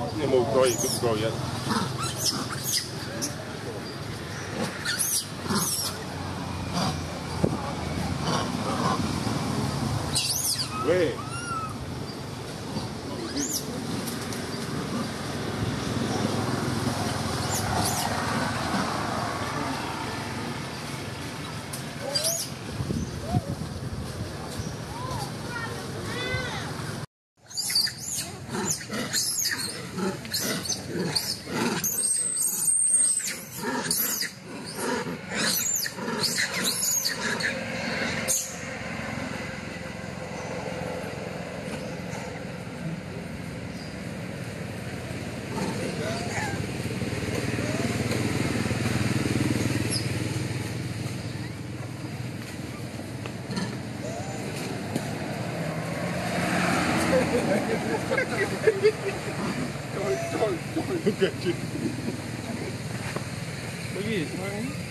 No more grow, you could grow yet. Wait. Look at you. Look at you.